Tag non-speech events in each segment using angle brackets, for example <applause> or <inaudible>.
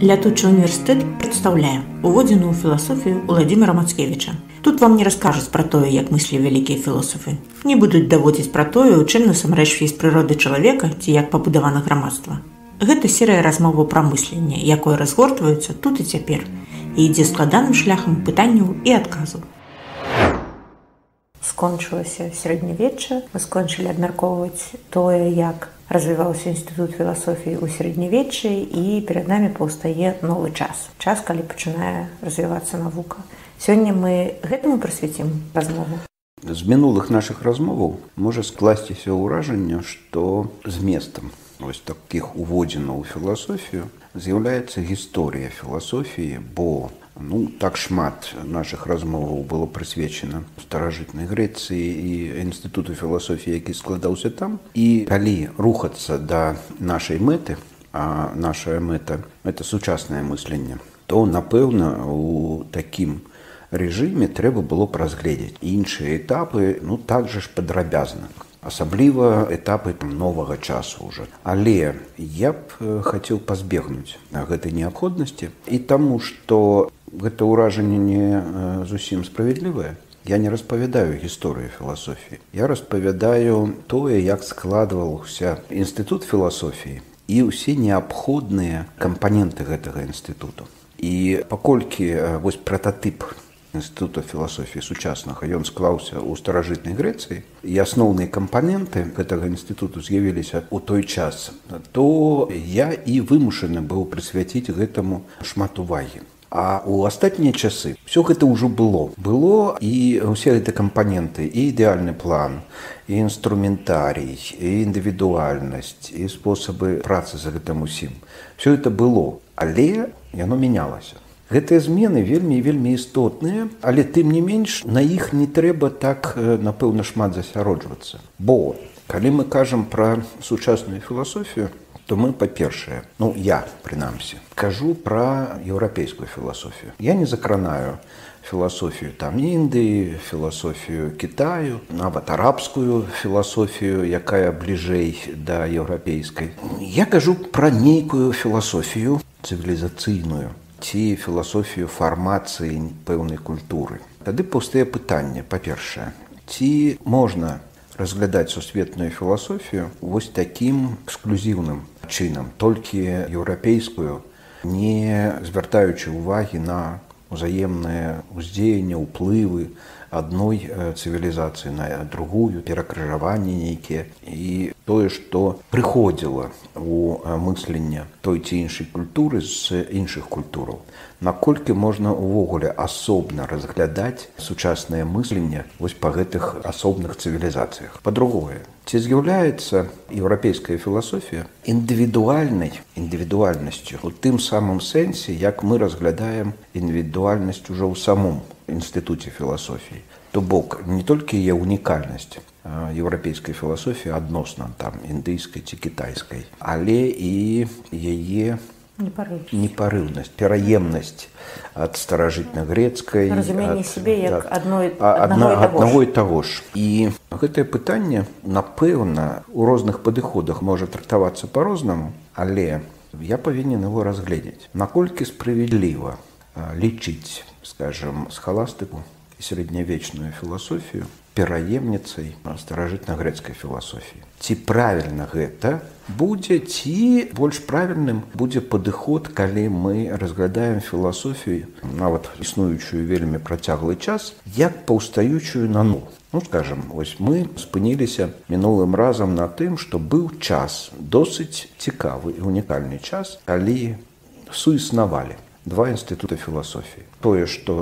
Лятучы універсітэт прадстаўляе уводзіную філасофію Владимира Мацкевіча. Тут вам не раскажуць пра тое, як мыслі вялікія філосафы. Не будуць даводзіць пра тое, у чым насамрэч фіз прыроды чалавека ці як пабудавана грамадства. Гэта серыя размоваў пра мысленне, якое разгортваецца тут і цяпер і ідзе складаным шляхам пытанняў і адказаў. Скончылася сярэднявечча, мы скончылі абмяркоўваць тое, як развіваўся інстытут філасофіі ў сярэднявеччы і перад намі паўстае новы час. Час калі пачынае развівацца навука. Сёння мы гэтаму прысвяцім размову. З мінулых наших размоваў можа скласціся ўражанне што зместам вось такіх уводзінаў у філасофію з'яўляецца гісторыя філасофіі бо Ну так шмат наших размоваў было прысвечана старажытнай Грэцыі і інстытуту філасофіі, які складаўся там. І калі рухацца да нашай мэты, а наша мэта это сучаснае мысленне, то напэўна, у такім рэжыме трэба было б разгледзець іншыя этапы ну так жа ж падрабязна асабліва этапы новага часу уже але я б хацеў пазбегнуць гэтай неабходнасці і таму што гэта ўражанне не зусім справядлівае. Я не распавядаю гісторыю філасофіі. Я распавядаю тое як складваўся інстытут філасофіі і ўсе неабходныя кампаненты гэтага інстытуту. І паколькі вось прататып інстытута філасофіі сучаснага ён склаўся ў старажытнай грэцыі і асноўныя кампаненты гэтага інстытуту з'явіліся ў той час то я і вымушаны быў прысвяціць гэтаму шмат увагі а у астатнія часы все гэта ўжо было. Было і усе гэты кампаненты і ідэальны план і інструментарій і індывідуальнасць і спосабы працы за гэтым усім. Все это было але яно мянялася. Гэтыя змены вельмі вельмі істотныя але тым не менш на іх не трэба так напэўна шмат засяроджвацца. Бо калі мы кажам пра сучасную філасофію то мы па-першае ну я прынамсі кажу пра еўрапейскую філасофію я не закранаю філасофію там індыі філасофію кітаю нават арабскую філасофію якая бліжэй да еўрапейскай я кажу пра нейкую філасофію цывілізацыйную ці філасофію фармацыі пэўнай культуры. Тады пустыя пытанне, па-першае, ці можна разглядаць сусветную філасофію вось такім эксклюзіўным чынам, толькі еўрапейскую, не звяртаючы ўвагі на узаемнае ўздзеянне, ўплывы, адной цывілізацыі на другую перакрыжаванні нейкія і тое што прыходзіла у мысленне той ці іншай культуры з іншых культураў. Наколькі можна ўвогуле асобна разглядаць сучаснае мысленне вось па гэтых асобных цывілізацыях? Па-другое ці з'яўляецца еўрапейская філасофія індывідуальнай індывідуальнасцю? У тым самым сэнсе як мы разглядаем індывідуальнасць ужо ў самом інстытуце філасофіі то бок не толькі яе унікальнасць еўрапейскай філасофіі адносна там індыйскай ці кітайскай але і яе непарыўнасць пераемнасць ад старажытна-грецкай аднаго і таго ж. І гэтае пытанне напэўна у розных падыходах можа трактавацца по-рознаму але я павінен его разгледзець наколькі справядліва лічыць скажем схаластыку сярэднявечную філасофію пераемніцай старажытна-грэцкай філасофіі. Ці правільна гэта будзе ці больш правільным будзе падыход, калі мы разглядаем філасофію, нават існуючую вельмі працяглы час, як паўстаючую на ну. Ну скажем, вось мы спыніліся мінулым разам на тым, што быў час досыць цікавы і унікальны час, калі суіснавалі два інстытуты філасофіі тое што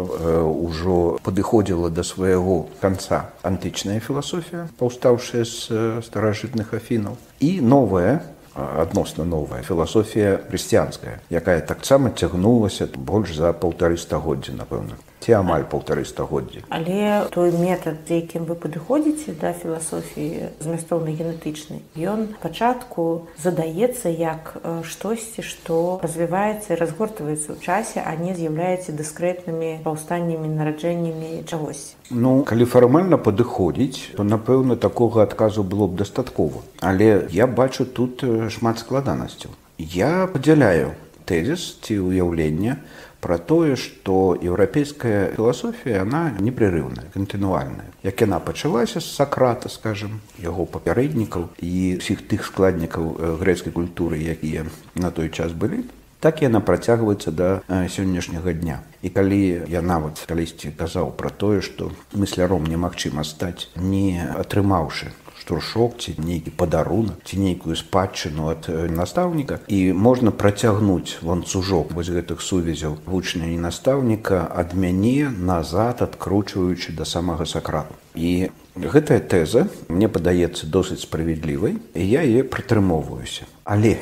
ўжо падыходзіла да свайго канца антычная філасофія паўстаўшая з старажытных афінаў і новая адносна новая філасофія хрысціянская якая таксама цягнулася больш за паўтары стагоддзя напэўна ці амаль полторы стагоддзі. Але той метад якім вы падыходзіце да філасофіі змястоўнай генетычнай ён пачатку задаецца як штосьці што развіваецца і разгортваецца ў часе а не з'яўляецца дыскрэтнымі паўстаннямі нараджэннямі чагось ну калі фармальна падыходзіць то напэўна такога адказу было б дастаткова. Але я бачу тут шмат складанасцяў. Я падзяляю тэзіс ці ўяўлення про тое што еўрапейская філасофія она непрерыўная кантынуальная. Як яна пачалася з сакрата скажем яго папярэднікаў і ўсіх тых складнікаў грэцкай культуры якія на той час былі так яна працягваецца да сённяшняга дня. І калі я нават калісьці казаў пра тое што мысляром немагчыма стаць не атрымаўшы штуршок ці нейкі падарунак ці нейкую спадчыну ад настаўніка. І можна працягнуць ланцужок вось гэтых сувязяў вучня і настаўніка ад мяне назад адкручваючы да самага сакрату. І гэтая тэза мне падаецца досыць справядлівай і я е прытрымоўваюся. Але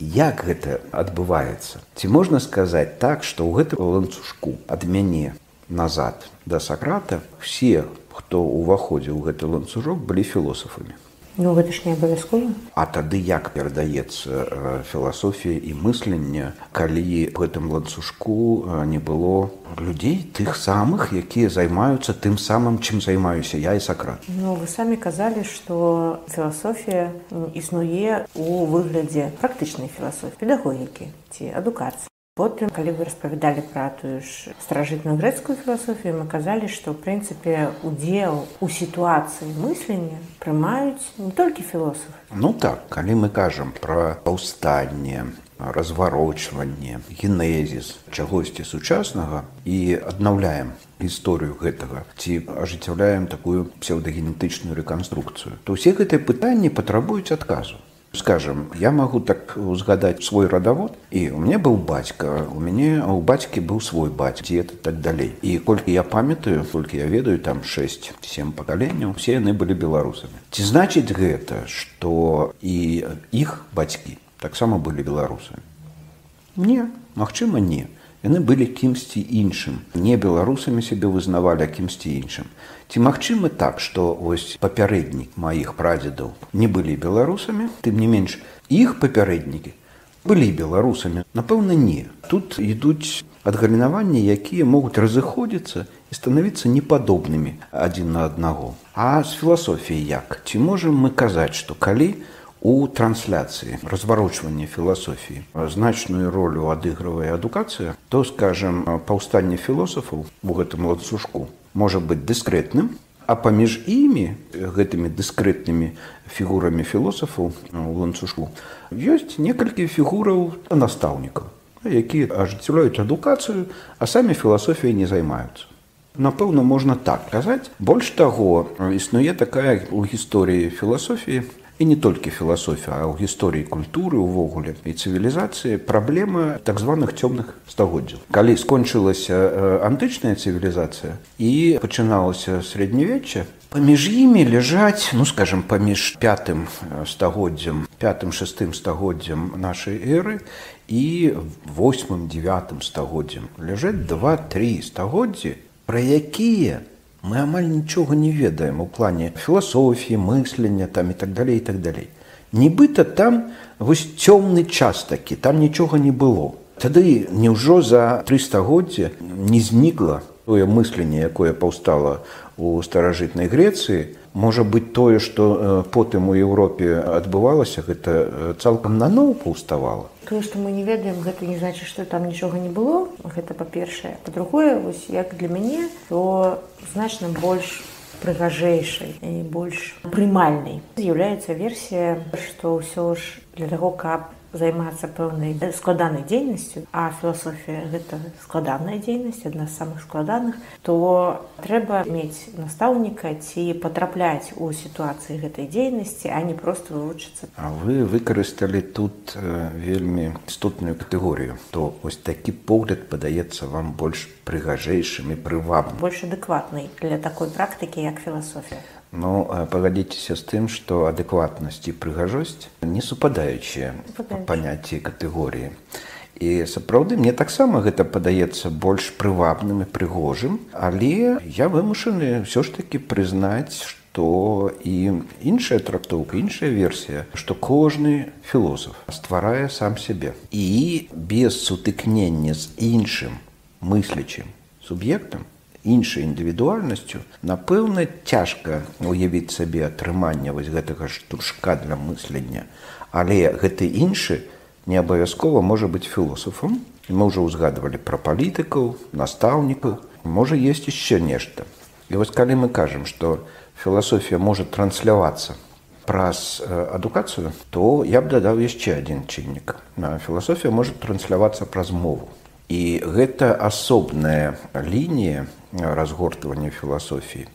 як гэта адбываецца? Ці можна сказаць так што ў гэтым ланцужку ад мяне назад да сакрата все хто ўваходзіў у гэты ланцужок былі філосафамі Ну гэта ж не абавязкова А тады як перадаецца філасофія і мысленне калі гэтым ланцужку не было людзей тых самых якія займаюцца тым самым чым займаюся я і сакрат? Ну вы самі казалі што філасофія існуе у выглядзе практычнай філасофіі педагогікі ці адукацыі потым калі вы распавядалі пра тую ж старажытную грэцкую філасофію мы казалі што ў прынцыпе удзел у сітуацыі мыслення прымаюць не толькі філосафы. Ну так калі мы кажам пра паўстанне разварочванне генезіс чагосьці сучаснага і аднаўляем гісторыю гэтага ці ажыццяўляем такую псеўдагенетычную рэканструкцыю то ўсе гэтыя пытанні патрабуюць адказу скажем я могу так узгадать свой родовод і у мне быў бацька у мяне у бацькі быў свой бацьк это так далей і колькі я памятаю толькі я ведаю там 67 пакаленняў все яны былі беларусамі ці значыць гэта что і іх бацькі таксама былі беларусамі не магчыма не яны былі кімсьці іншым не беларусамі сябе вызнавалі кімсьці іншым Ці магчыма так, што вось папярэднік маіх прадзедаў не былі беларусамі, тым не менш іх папярэднікі былі беларусамі, напэўна, не. Тут ідуць адгалінаванні, якія могуць разыходзіцца і станавіцца непадобнымі адзін на аднаго. А з філасофіяй як? Ці можам мы казаць, што калі трансляцыі разварочвання філасофіі значную ролю адыгрывае адукацыя, то скажем паўстанне філосафаў у гэтым ланцужку можа быць дыскрэтным, а паміж імі гэтымі дыскрэтнымі фігурамі філосафаў у ланцужку ёсць некалькі фігураў настаўнікаў, якія ажыццяўляюць адукацыю, а самі філасофіяй не займаюцца. Напэўна, можна так казаць. Больш таго, існуе такая ў гісторыі філасофіі і не толькі філасофія, а ў гісторыі культуры ўвогуле і цывілізацыі праблема так званых цёмных стагоддзяў. Калі скончылася антычная цывілізацыя і пачыналася сярэднявечча, паміж імі ляжаць, ну скажем, паміж пятым стагоддзям, пятым шестым стагоддзям нашай эры і восьмым девятым стагоддзям ляжаць два-тры стагоддзі, пра якія мы амаль нічога не ведаем у плане філасофіі мыслення там і так далей і так далей. Нібыта там вось цёмны час такі там нічога не было. Тады няўжо за тры стагоддзя не знікла тое мысленне якое паўстала у старажытнай грэцыі можа быць тое што потым у еўропе адбывалася гэта цалкам наноў паўставала тое што мы не ведаем гэта не значыць што там нічога не было. Гэта па-першае па-другое вось як для мяне то значна больш прыгажэйшай і больш прымальнай з'яўляецца версія што ўсё ж для таго каб займацца пэўнай складанай дзейнасцю а філасофія гэта складаная дзейнасць адна з самых складаных то трэба мець настаўніка ці патрапляць у сітуацыі гэтай дзейнасці а не просто вывучыцца А вы выкарысталі тут вельмі істотную катэгорыю то вось такі погляд падаецца вам больш прыгажэйшым і прываб больш адэкватнай для такой практыкі як філасофія Ну пагадзіцеся з тым, што адэкватнасць і прыгажосць не супадаючыя паняцці катэгорыі. І сапраўды мне таксама гэта падаецца больш прывабным і прыгожым, але я вымушаны ўсё ж такі прызнаць, што і іншая трактоўка, іншая версія, што кожны філосаф стварае сам сябе. І без сутыкнення з іншым мыслячым суб'ектам іншай індывідуальнасцю напэўна цяжка уявіць сабе атрымання вось гэтага штуршка для мыслення. Але гэты іншы не абавязкова можа быць філосафам. Мы ўжо ўзгадвалі пра палітыкаў настаўнікаў. Можа есть яшчэ нешта. І вось калі мы кажам што філасофія можа транслявацца праз адукацыю то я б дадаў яшчэ адзін чыннік. Філасофія можа транслявацца праз мову і гэта асобная лінія разгортвання філасофіі.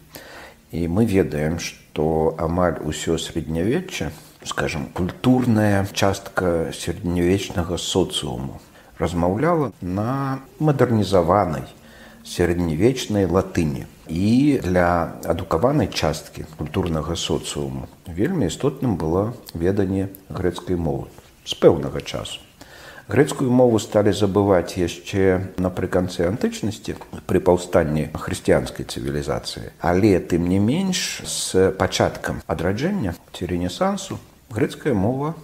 І мы ведаем што амаль усё сярэднявечча скажем культурная частка сярэднявечнага соцыуму размаўляла на мадэрнізаванай сярэднявечнай латыні. І для адукаванай часткі культурнага соцыуму вельмі істотным было веданне грэцкай мовы з пэўнага часу грэцкую мову сталі забываць яшчэ напрыканцы антычнасці пры паўстанні хрысціянскай цывілізацыі але тым не менш з пачаткам адраджэння ці рэнесансу грэцкая мова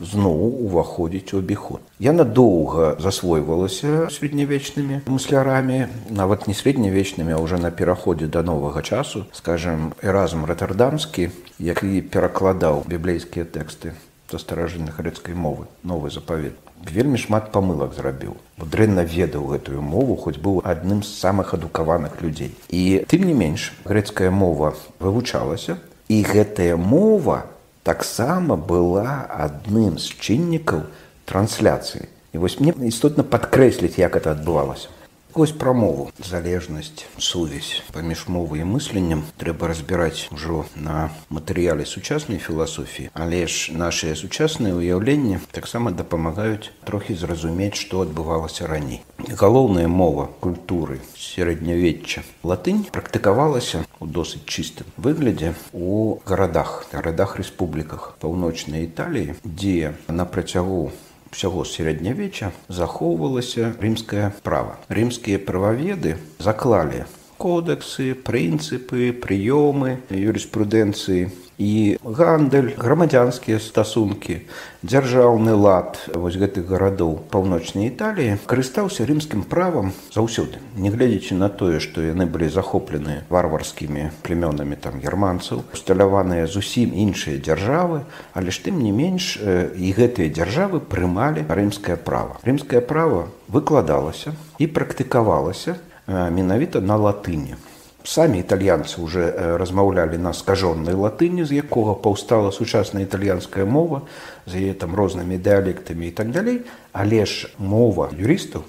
зноў уваходзіць у абіход. Яна доўга засвойвалася сярэднявечнымі муслярамі, нават не сярэднявечнымі, а ўжо на пераходзе да новага часу, скажем, эразм ратардамскі, які перакладаў біблейскія тэксты за старажытных грэцкай мовы, новы запавет. Вельмі шмат памылак зрабіў. дрэнна ведаў гэтую мову, хоць быў адным з самых адукаваных людзей. І тым не менш, грэцкая мова вывучалася, і гэтая мова таксама была адным з чыннікаў трансляцыі. І вось мне істотна падкрэсліць, як это адбывалася. Вось пра мову. Залежнасць сувязь паміж мовай і мысленнем трэба разбіраць ужо на матэрыяле сучаснай філасофіі, але ж нашыя сучасныя ўяўленні таксама дапамагаюць трохі зразумець, што адбывалася раней. Галоўная мова культуры сярэднявечча латынь практыкавалася у досыць чыстым выглядзе у гарадах, гарадах рэспубліках паўночнай італіі, дзе на працягу усяго сярэднявечча захоўвалася рымскае права. Рымскія прававеды заклалі кодэксы, прынцыпы, прыёмы юрыспрудэнцыі і гандаль, грамадзянскія стасункі, дзяржаўны лад вось гэтых гарадоў паўночнай італіі карыстаўся рымскім правам заўсёды. Нягледзячы на тое, што яны былі захоплены варварскімі племёнамі там германцаў, усталяваныя зусім іншыя дзяржавы, але ж тым не менш і гэтыя дзяржавы прымалі рымскае права. Рымскае права выкладалася і практыкавалася менавіта на латыні самі італьянцы уже размаўлялі на скажоннай латыні з якога паўстала сучасная італьянская мова з яе там рознымі дыялектамі і так далей. Але ж мова юрыстаў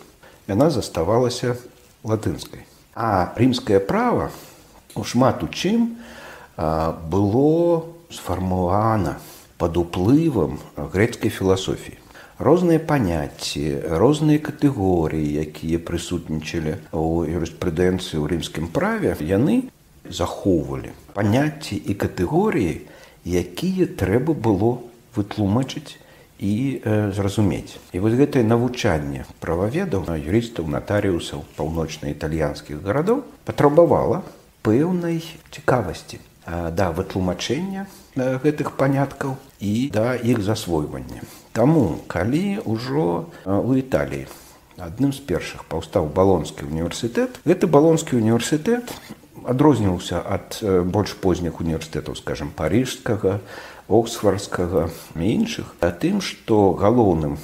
яна заставалася латынскай. А рымскае права у шмат у чым было сфармавана под уплывам грэцкай філасофіі розныя паняцці розныя катэгорыі якія прысутнічалі у юрыспрудэнцыі ў рымскім праве яны захоўвалі паняцці і катэгорыі якія трэба было вытлумачыць і э, зразумець. І вось гэтае навучанне прававедаў на юрыстаў натарыусаў паўночна-італьянскіх гарадоў патрабавала пэўнай цікавасці да вытлумачэння гэтых паняткаў і да іх засвойвання Таму калі ўжо у Італіі адным з першых паўстаў балонскі універсітэт, гэты балонскі універсітэт адрозніваўся ад больш позніх універсітэтаў, скажем парыжскага, оксфордскага іншых, а тым, што галоўным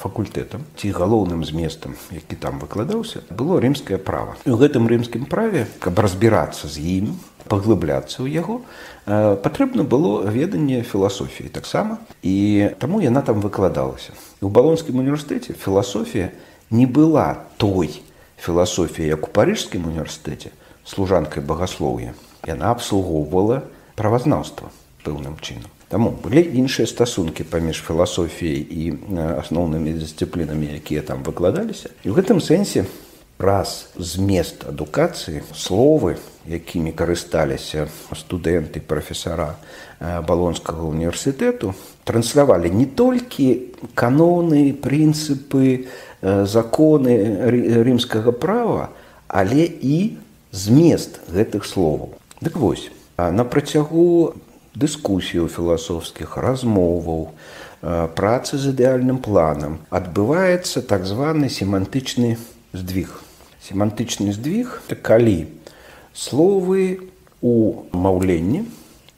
факультэтам ці галоўным зместам, які там выкладаўся, было рымскае права. У гэтым рымскім праве, каб разбірацца з ім, паглыбляцца ў яго, патрэбна было веданне філасофіі таксама. І таму яна там выкладалася. У балонскім універсітэце філасофія не была той філасофія як у парыжскім універсітэце служанкай багаслоўя. Яна абслугоўвала правазнаўства пэўным чынам. Таму былі іншыя стасункі паміж філасофіяй і асноўнымі дысцыплінамі якія там выкладаліся. І ў гэтым сэнсе праз змест адукацыі словы якімі карысталіся студэнты прафесара балонскага універсітэту транслявалі не толькі каноны прынцыпы законы рымскага права але і змест гэтых словаў. Дык вось на працягу дыскусію філасофскіх размоваў працы з ідэальным планам адбываецца так званы семантычны здвиг семантычны здвиг калі словы у маўленні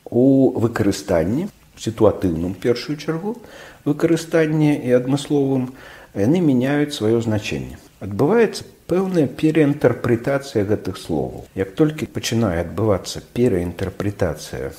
у выкарыстанні сітуатыўным першую чаргу выкарыстанне і адмысловым яны мяняюць сваё значэнне. Адбываецца пэўная пераінтэрпрэтацыя гэтых словаў. Як толькі пачынае адбывацца пераінтэрпрэтацыя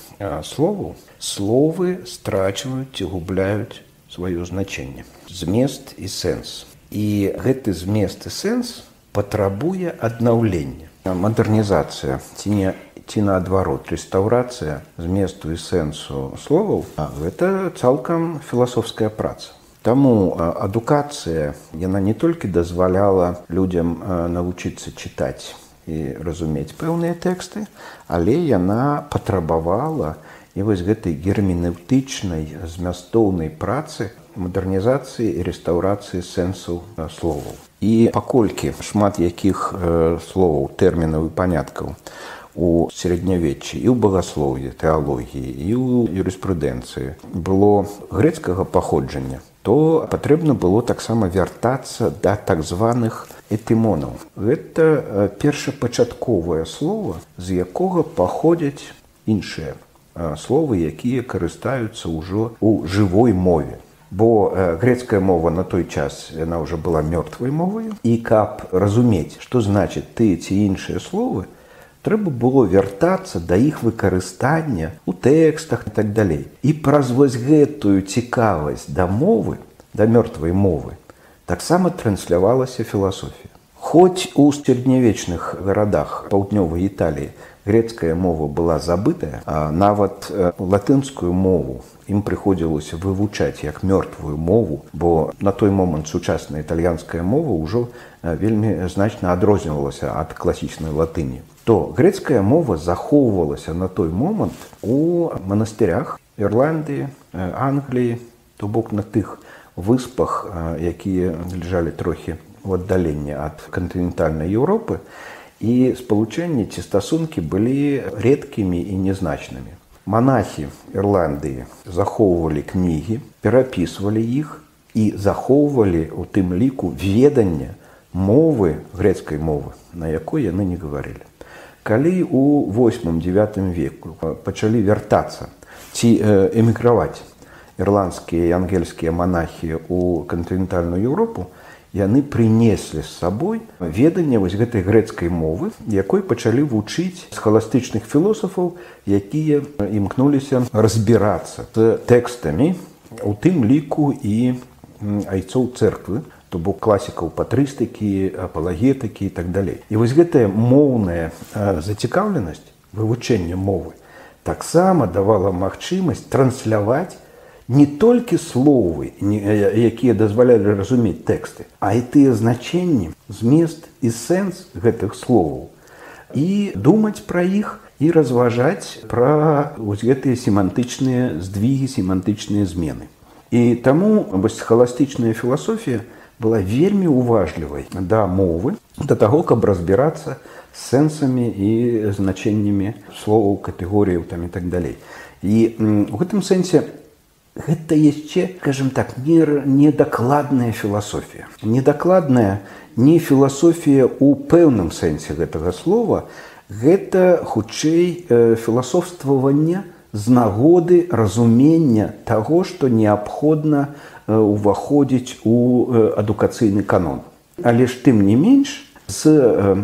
словаў словы страчваюць ці губляюць сваё значэнне. Змест і сэнс. І гэты змест і сэнс патрабуе аднаўлення. Мадэрнізацыя ці не ці наадварот рэстаўрацыя зместу і сэнсу словаў а гэта цалкам філасофская праца Таму адукацыя яна не толькі дазваляла людзям навучыцца чытаць і разумець пэўныя тэксты, але яна патрабавала і вось гэтай герменеўтычнай змястоўнай працы мадэрнізацыі і рэстаўрацыі сэнсу словаў. І паколькі шмат якіх словаў тэрмінаў і паняткаў у сярэднявеччы і ў багаслоўі тэалогіі і ў юрыспрудэнцыі было грэцкага паходжання то патрэбна было таксама вяртацца да так званых этымонаў. Гэта першапачатковае слово з якога паходзяць іншыя словы якія карыстаюцца ўжо у жывой мове. Бо грецкая мова на той час яна ўжо была мёртвай моваю. І каб разумець што значыць ты ці іншыя словы трэба было вяртацца да іх выкарыстання у тэкстах і так далей. І праз вось гэтую цікавасць да мовы да мёртвай мовы таксама транслявалася філасофія. Хоць у сярэднявечных гарадах паўднёвай італіі грецкая мова была забытая а нават латынскую мову ім прыходзілася вывучаць як мёртвую мову бо на той момант сучасная італьянская мова ўжо вельмі значна адрознівалася ад класічнай латыні то грецкая мова захоўвалася на той момант у манастырях Ірландыі, Англіі, то бок на тых выспах, якія лежалі трохі у аддаленні ад кантынентальнай Еўропы і спалучэнні ці стасункі былі рэдкімі і нязначнымі. Манахі Ірландыі захоўвалі кнігі, перапісвалі іх і захоўвалі у тым ліку ведання мовы грецкай мовы, на якой яны не гаварылі калі у восьмым девятым веку. Пачалі вяртацца ці эміграваць ірландскія і ангельскія манахі ў кантынентальную Еўропу яны прынеслі з сабой веданне вось гэтай грэцкай мовы якой пачалі вучыць схаластычных філосафаў якія імкнуліся разбірацца з тэкстамі у тым ліку і айцоў церквы то бок класікаў патрыстыкі апалагетыкі і так далей. І вось гэтая моўная зацікаўленасць вывучэння мовы таксама давала магчымасць трансляваць не толькі словы якія дазвалялі разумець тэксты а і тыя значэнні змест і сэнс гэтых словаў. І думаць пра іх і разважаць пра вось гэтыя семантычныя здвігі семантычныя змены. І таму вось халастычная філасофія была вельмі уважлівай да мовы да таго каб разбірацца сэнсамі і значэннямі словаў катэгорыяў там і так далей. І у гэтым сэнсе гэта яшчэ скажем так не недакладная філасофія. Недакладная не філасофія у пэўным сэнсе гэтага слова гэта хутчэй філасофстваванне з нагоды разумення таго што неабходна у уваходзіць у адукацыйны канон. Але ж тым не менш з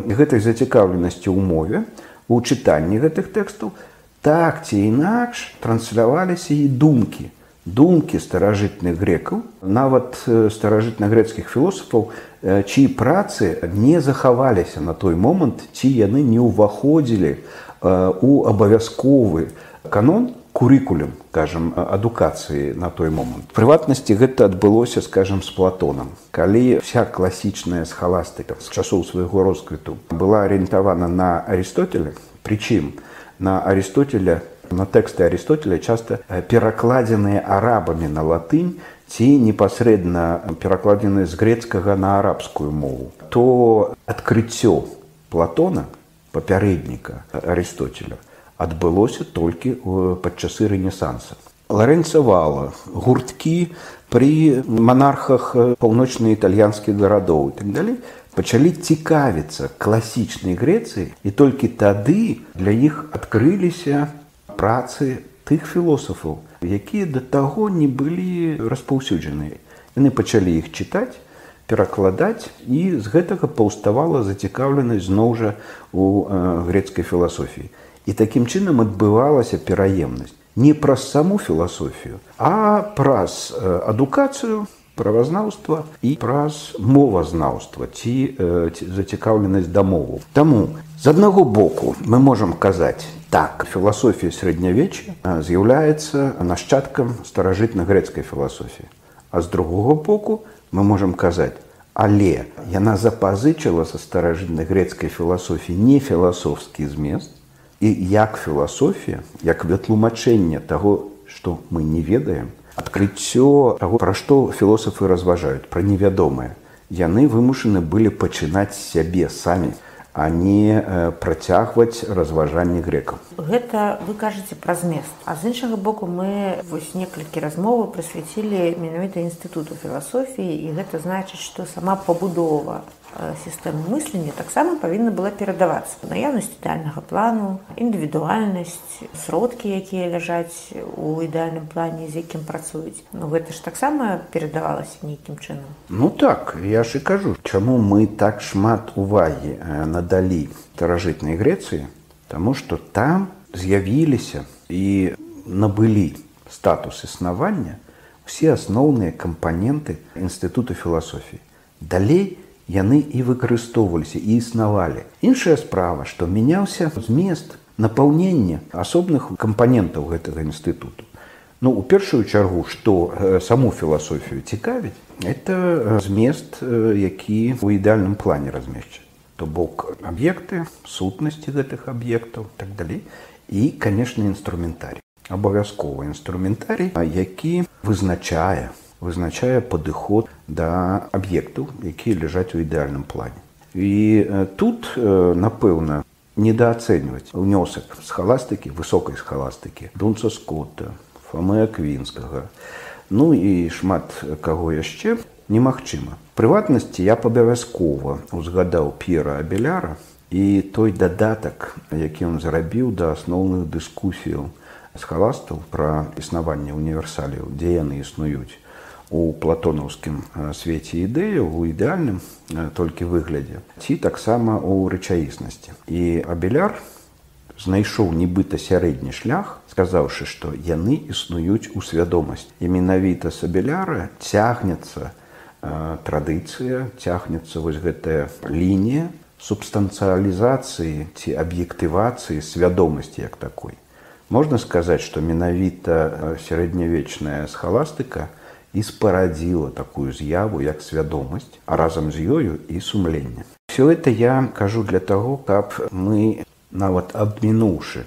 гэтай зацікаўленасцю ў мове у чытанні гэтых тэкстаў так ці інакш трансляваліся і думкі думкі старажытных грекаў нават старажытна-грэцкіх філосафаў чыі працы не захаваліся на той момант ці яны не ўваходзілі у абавязковы канон курыкулем кажам адукацыі на той момант прыватнасці гэта адбылося скажем с платонам калі вся класічная схаластыка з часоў свайго росквіту была арыентавана на арыстотеля прычым на арыстотеля на тэксты арыстотеля часта перакладзеныя арабамі на латынь ці непасрэдна перакладзены з грецкага на арабскую мову то адкрыццё платона папярэдніка арыстотеля адбылося толькі пад часы рэнесанса. Ларэнцавала гурткі пры манархах паўночна-італьянскіх гарадоў і так далей пачалі цікавіцца класічнай Грэцыі і толькі тады для іх адкрыліся працы тых філосафаў, якія да таго не былі распаўсюджаныя. Яны пачалі іх чытаць, перакладаць і з гэтага паўставала зацікаўленасць зноў жа у грецкай філасофіі. І такім чынам адбывалася пераемнасць не праз саму філасофію, а праз адукацыю, правазнаўства і праз мовазнаўства ці, ці зацікаўленасць дамову. Таму з аднаго боку мы можам казаць так філасофія сярэднявечча з'яўляецца нашчадкам старажытна-грэцкай філасофіі. А з другого боку мы можам казаць, але яна запазычыла са старажытнай грэцкай філасофіі не філасофскі змест і як філасофія, як вытлумачэнне таго, што мы не ведаем, адкрыццё таго пра што філосафы разважаюць пра невядомае яны вымушаны былі пачынаць сябе самі а не э, працягваць разважанні грекаў. Гэта вы кажаце пра змест. А з іншага боку мы вось некалькі размоваў прысвяцілі менавіта інстытуту філасофіі і гэта значыць што сама пабудова сістэмы мыслення таксама павінна была перадавацца наяўнасць ідэальнага плану індывідуальнасць сродкі якія ляжаць у ідэальным плане з якім працуюць ну гэта ж таксама перадавалася нейкім чынам. Ну так я ж і кажу чаму мы так шмат увагі надалі старажытнай грэцыі Таму што там з'явіліся і набылі статус існавання все асноўныя кампаненты інстытуту філасофіі далей у яны і выкарыстоўваліся і існавалі. Іншая справа, што мяняўся змест напаўнення асобных кампанентаў гэтага інстытуту. Ну, у першую чаргу, што саму філасофію цікавіць, это змест, які ў ідэальным плане размешчаны. Бок аб'екты, сутнасці гэтых аб'ектаў так далей і, канешне, інструментарій. Абавязковы інструментарій, які вызначае вызначае падыход да аб'ектаў, якія ляжаць у ідэальным плане. І тут, напэўна, недаацэньваць унёсак схаластыкі высокай схаластыкі дунца скотта фамея квінскага ну і шмат каго яшчэ немагчыма. Прыватнасці я абавязкова узгадаў пера абеляра і той дадатак які ён зрабіў да асноўных дыскусіяў схаластаў пра існаванне універсаліяў дзе яны існуюць у платонаўскім свеце ідэю у ідэальным толькі выглядзе. Ці таксама ў рэчаіснасці. І абеляр знайшоў нібыта сярэдні шлях сказаўшы што яны існуюць у свядомасць і менавіта сабеляра цягнецца традыцыя цягнецца вось гэтая лінія субстанцыялізацыі ці аб'ектывацыі свядомасці як такой. Можна сказаць што менавіта сярэднявечная схаластыка і спарадзіла такую з'яву як свядомасць, а разам з ёю і сумленне. Всё это я кажу для таго, каб мы нават абмінуўшы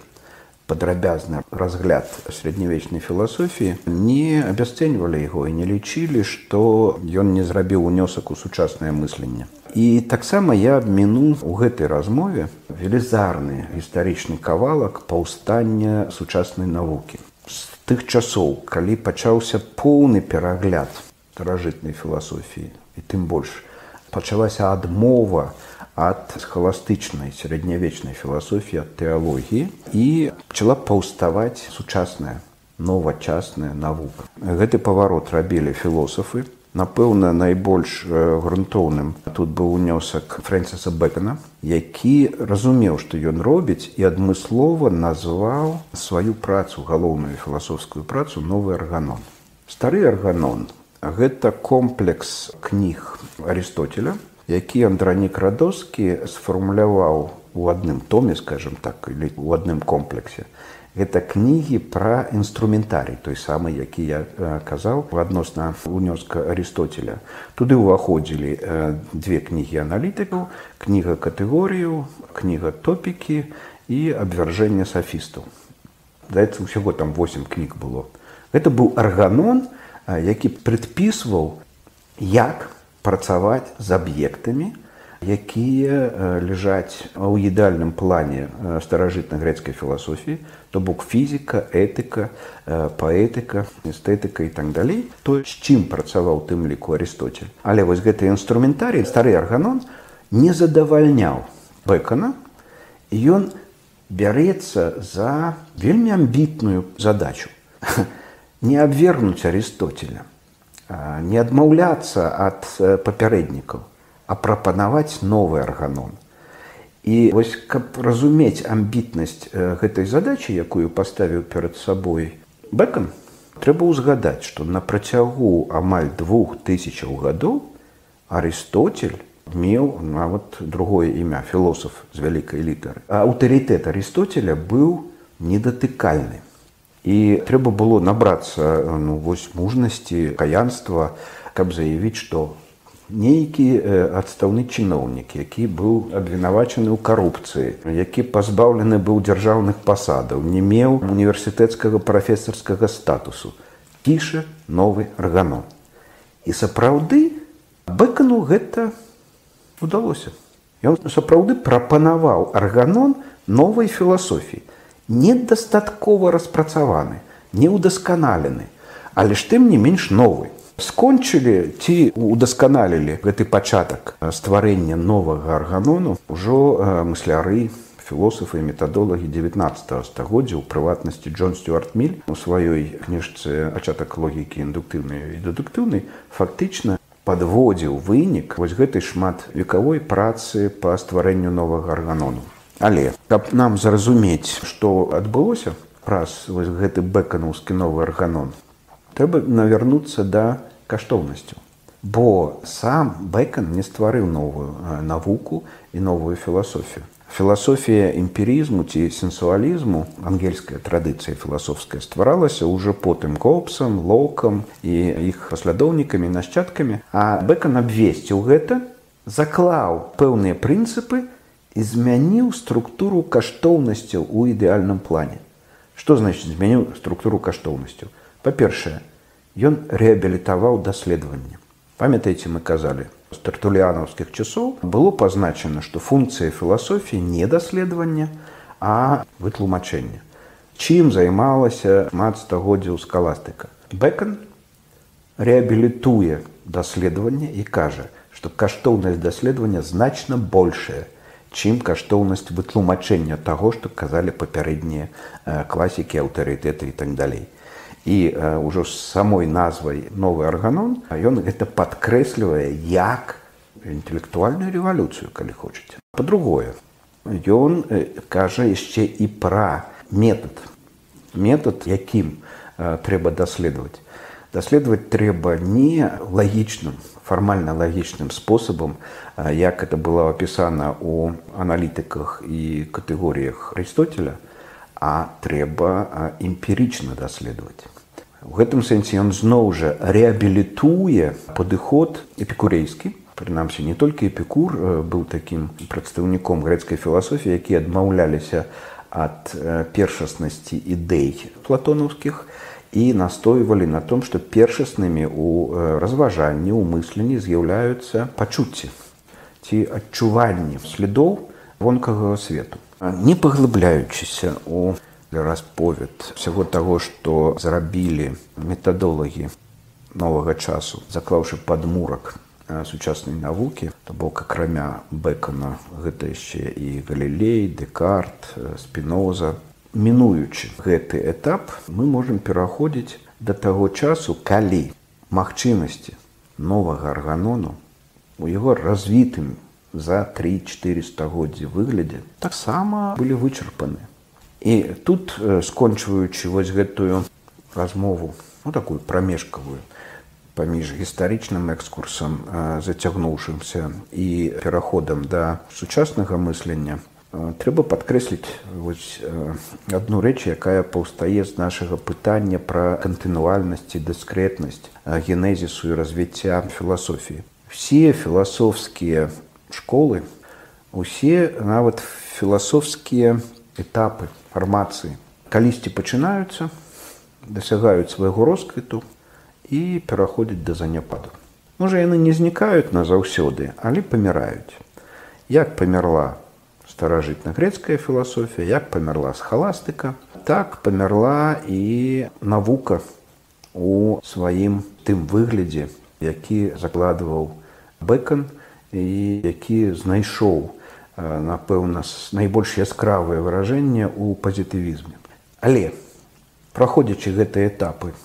падрабязны разгляд сярэднявечнай філасофіі не абясцэньвалі яго і не лічылі, што ён не зрабіў унёсак у сучаснае мысленне. І таксама я абміну ў гэтай размове велізарны гістарычны кавалак паўстання сучаснай навукі тых часоў, калі пачаўся поўны перагляд старажытнай філасофіі і тым больш пачалася адмова ад схаластычнай сярэднявечнай філасофіі ад тэалогіі і пчала паўставаць сучасная новачасная навука. Гэты паварот рабілі філосафы, Напэўна, найбольш грунтоўным тут быў унёсак Фрэнсіса Бэкана, які разумеў, што ён робіць і адмыслова назваў сваю працу галоўную філасофскую працу новы арганон. Стары арганон гэта комплекс кніг Арістотеля, які Андранік радоскі сфармуляваў у адным томе, скажем так, или у адным комплексе гэта кнігі пра інструментарій той самы які я казаў адносна унёска арістотеля туды ўваходзілі две кнігі аналітыкаў кніга катэгорыю кніга топікі і абвяржэнне сафістаў даецца ўсяго там 8 кніг было. Гэта быў арганон які прадпісваў як працаваць з аб'ектамі якія ляжаць у ідальным плане старажытна-грэцкай філасофіі то бок фізіка этыка паэтыка эстэтыка і так далей то з чым працаваў тым ліку арістотель але вось гэты інструментарій стары арганон не задавальняў бэкана ён бярэцца за вельмі амбітную задачу <laughs> не абвергнуць арыстотеля не адмаўляцца ад папярэднікаў а прапанаваць новы арганон. І вось каб разумець амбітнасць гэтай задачи якую паставіў перад сабой бэкон трэба ўзгадаць што на працягу амаль двух тысячаў гадоў арыстотель меў нават другое імя філосаф з вялікай літары. Аўтарытэт арыстотеля быў недатыкальны. І трэба было набрацца ну, вось мужнасці каянства каб заявіць што нейкі адстаўны чыноўнік які быў абвінавачаны ў карупцыі які пазбаўлены быў дзяржаўных пасадаў не меў універсітэцкага прафесарскага статусу піша новы арганон і сапраўды бэкану гэта удалося. Ён сапраўды прапанаваў арганон новай філасофіі, недастаткова распрацаваны, не ўдасканалены, але ж тым не менш новы. Скончылі ці удасканалілі гэты пачатак стварэння новага арганону ўжо мысляры, філосафы і метадолагі 19 стагоддзя у прыватнасці Джон Стюарт Міль у сваёй кніжцы пачатак логікі індуктыўнай і дэдуктыўнай фактычна падводзіў вынік вось гэтай шматвекавой працы па стварэнню новага арганону. Але каб нам зразумець, што адбылося праз гэты бэканаўскі новы арганон, трэба навярнуцца да каштоўнасцю. Бо сам бэкан не стварыў новую навуку і новую філасофію філасофія эмпірізму ці сенсуалізму ангельская традыцыя філасофская стваралася ўжо потым копсам локам і іх паслядоўнікамі нашчадкамі а бэкан абвесціў гэта заклаў пэўныя прынцыпы і змяніў структуру каштоўнасцяў у ідэальным плане. Што значит змяніў структуру каштоўнасцяў па-першае ён рэабілітаваў даследаванне памятаеце мы казалі з тартуліанаўскіх часоў было пазначана, што функцыя філасофіі не даследавання, а вытлумачэння. Чым займалася мат стагоддзяў скаластыка. Бэкон рэабілітуе даследаванне і кажа, што каштоўнасць даследавання значна большая, чым каштоўнасць вытлумачэння таго, што казалі папярэднія класікі аўтарытэты і так далей і ўжо з самой назвай новы арганон ён гэта падкрэслівае як інтэлектуальную рэвалюцыю калі хочаце по-другое ён кажа яшчэ і пра метад метад якім трэба даследаваць даследаваць трэба не лагічным фармальна лагічным спосабам як это было апісана у аналітыках і катэгорыях арыстотеля а трэба эмпірычна даследаваць У гэтым сэнсе ён зноў жа рэабілітуе падыход эпікурэйскі. Прынамсі не толькі эпікур быў такім прадстаўніком грэцкай філасофіі, які адмаўляліся ад першаснасці ідэй платонаўскіх і настойвалі на том, што першаснымі ў разважанні ў мысленні з'яўляюцца пачуцці ці адчуванні слідоў вонкага свету. Не паглыбляючыся у расповед всего таго што зрабілі метадолагі новага часу заклаўшы падмурак сучаснай навукі то бок акрамя бэкана гэта яшчэ і галілей декарт спіноза. Мінуючы гэты этап мы можемм пераходзіць да таго часу калі магчымасці новага арганону у яго развітым за 3-4 стагоддзі выглядзе таксама былі вычарпаны І тут скончваючы вось гэтую размову ну, такую прамежкавую паміж гістарычным экскурсам зацягнуўшымся і пераходам да сучаснага мыслення трэба падкрэсліць адну рэч якая паўстае з нашага пытання пра кантынуальнасць і дыскрэтнасць генезісу і развіцця філасофіі. Все філасофскія школы усе нават філасофскія этапы фармацыі калісьці пачынаюцца дасягаюць свайго росквіту і пераходзяць да заняпаду. Можа яны не знікаюць назаўсёды але паміраюць. Як памерла старажытна-грецкая філасофія як памерла схаластыка так памерла і навука у сваім тым выглядзе які закладваў бэкон і які знайшоў у напэўна найбольш яскравыя выражэнне ў пазітывізме. Але праходзячы гэтыя этапы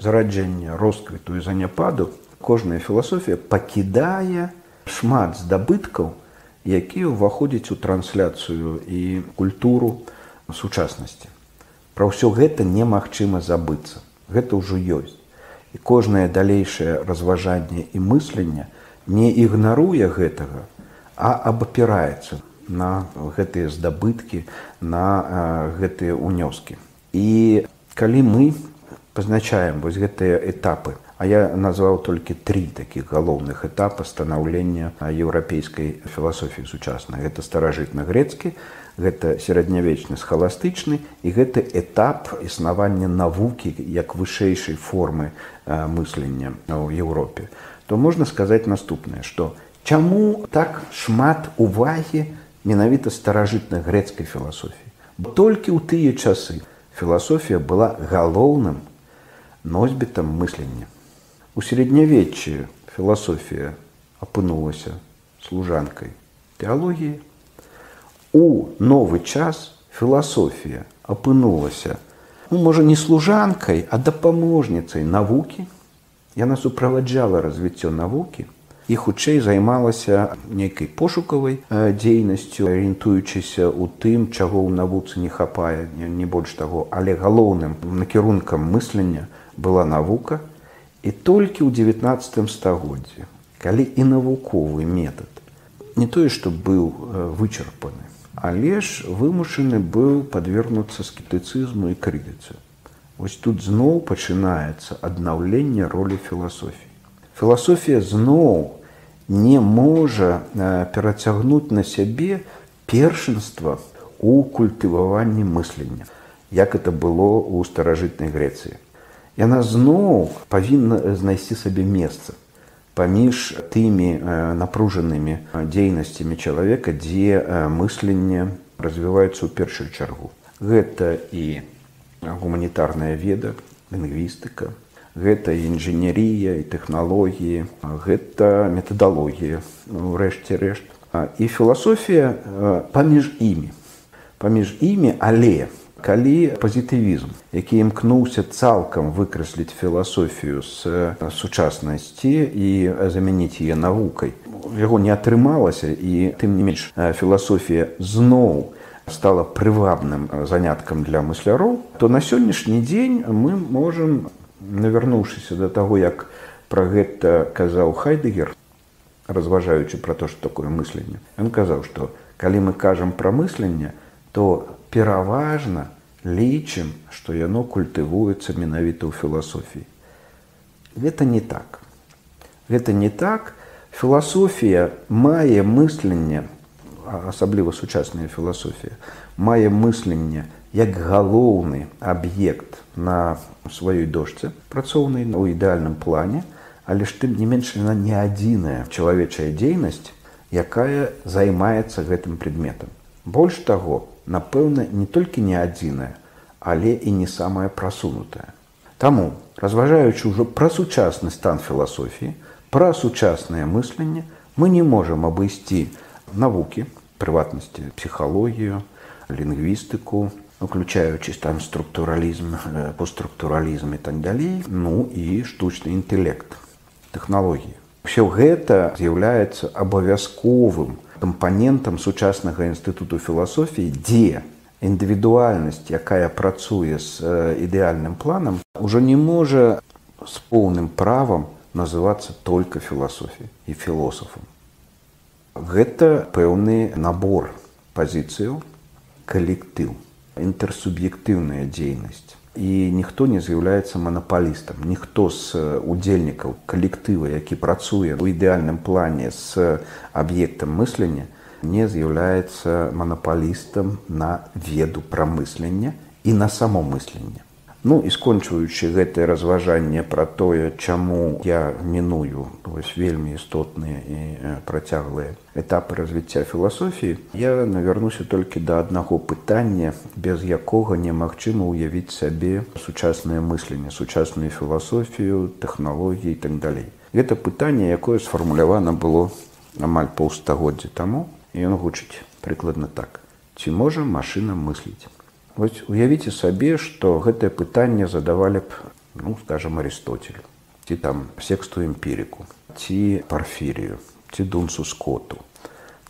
зараджэння росквіту і заняпаду кожная філасофія пакідае шмат здабыткаў якія ўваходзяць у трансляцыю і культуру сучаснасці. Пра ўсё гэта немагчыма забыцца. Гэта ўжо ёсць. І кожнае далейшае разважанне і мысленне не ігнаруе гэтага а абапіраецца на гэтыя здабыткі на гэтыя ўнёскі. І калі мы пазначаем вось гэтыя этапы а я назваў толькі тры такіх галоўных этапа станаўлення еўрапейскай філасофіі сучаснай. Гэта старажытна-грецкі гэта сярэднявечны схаластычны і гэты этап існавання навукі як вышэйшай формы мыслення ў Еўропе. То можна сказаць наступнае што чаму так шмат увагі менавіта старажытнай грецкай філасофіі толькі ў тыя часы філасофія была галоўным носьбітам мыслення. У сярэднявеччы філасофія апынулася служанкай тэалогіі. У новы час філасофія апынулася ну, можа не служанкай, а дапаможніцай навукі. Яна суправаджала развіццё навукі і хутчэй займалася нейкай пошукавай дзейнасцю, арыентуючыся ў тым, чаго ў навуцы не хапае, не, больш таго, але галоўным накірункам мыслення, была навука. І толькі ў 19 стагоддзі калі і навуковы метад не тое што быў вычарпаны але ж вымушаны быў подвергнуцца скептыцызму і крыдыцы ось тут зноў пачынаецца аднаўленне ролі філасофіі. Філасофія зноў не можа перацягнуць на сябе першынства у культываванні мыслення як это было ў старажытнай грэцыі яна зноў павінна знайсці сабе месца паміж тымі напружанымі дзейнасцямі чалавека, дзе мысленне развіваецца ў першую чаргу. Гэта і гуманітарная веда, лінгвістыка, гэта інжынерія і тэхналогіі, гэта метадалогія, рэшце рэшт. І філасофія паміж імі. паміж імі, але калі пазітывізм які імкнуўся цалкам выкрасліць філасофію з сучаснасці і замяніць яе навукай яго не атрымалася і тым не менш філасофія зноў стала прывабным заняткам для мысляроў то на сённяшні дзень мы можемм навярнуўшыся да таго як пра гэта казаў хайдегер разважаючы пра то што такое мысленне ён казаў што калі мы кажам пра мысленне то пераважна лічым, што яно культывуецца менавіта ў філасофіі. Гэта не так. Гэта не так. Філасофія мае мысленне, асабліва сучасная філасофія, мае мысленне як галоўны аб'ект на сваёй дошцы, працоўнай у ідэальным плане, але ж тым не менш яна не адзіная чалавечая дзейнасць, якая займаецца гэтым предметам. Больш таго, напэўна, не толькі не адзіная, але і не самая прасунутая. Таму, разважаючы ўжо пра сучасны стан філасофіі, пра сучаснае мысленне, мы не можам абысці навукі, прыватнасці, псіхалогію, лінгвістыку, уключаючы там структуралізм, постструктуралізм і так далей, ну і штучны інтэлект, тэхналогіі. Усё гэта з'яўляецца абавязковым кампанентам сучаснага інстытуту філасофіі, дзе індывідуальнасць, якая працуе з ідэальным планам, ужо не можа з поўным правам называцца только філасофіяй і філосафам. Гэта пэўны набор пазіцыяў, калектыў, інтэрсуб'ектыўная дзейнасць. І ніхто не з'яўляецца манапалістам. Ніхто з удзельнікаў калектыва, які працуе ў ідэальным плане з аб'ектам мыслення, не з'яўляецца манапалістам на веду прамыслення і на само мысленне. Ну і скончваючы гэтае разважанне пра тое, чаму я міную вось, вельмі істотныя і працяглыя этапы развіцця філасофіі, я навярнуся толькі да аднаго пытання, без якога немагчыма ўявіць сябе сучаснае мысленне, сучасную філасофію, тэхналогіі і так далей. Гэта пытанне, якое сфармулявана было амаль паўстагоддзя таму, і ён гучыць прыкладна так ці можа машына мысліць вось уявіце сабе што гэтае пытанне задавалі б ну скажем арыстотелю ці там сексту эмпіріку ці парфірію ці дунсу скоту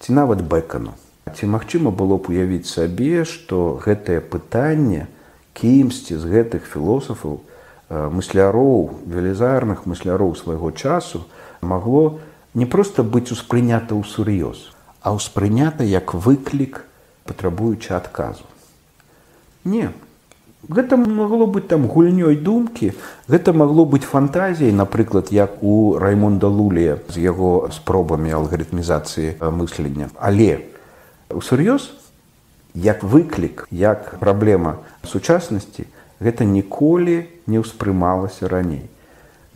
ці нават бэкану ці магчыма было б уявіць сабе што гэтае пытанне кімсьці з гэтых філосафаў мысляроў велізарных мысляроў свайго часу магло не проста быць успрынята ў сур'ёз а ўспрынята як выклік патрабуючы адказу не. Гэта магло быць там гульнёй думкі гэта магло быць фантазіяй напрыклад як у раймонда лулія з яго спробамі алгарытмізацыі мыслення. Але усур'ёз як выклік як праблема сучаснасці гэта ніколі не ўспрымалася раней.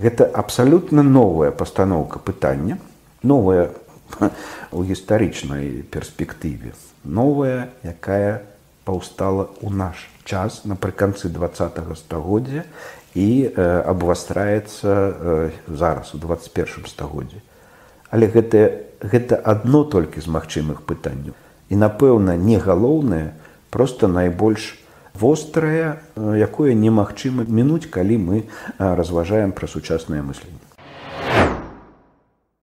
Гэта абсалютна новая пастаноўка пытання новая <laughs> у гістарычнай перспектыве новая якая паўстала ў наш час напрыканцы два стагоддзя і э, абвастраецца э, зараз у 21 стагоддзе але гэта гэта адно толькі з магчымых пытанняў. І напэўна не галоўнае просто найбольш вострае якое немагчыма мінуць калі мы разважаем пра сучаснае мысленне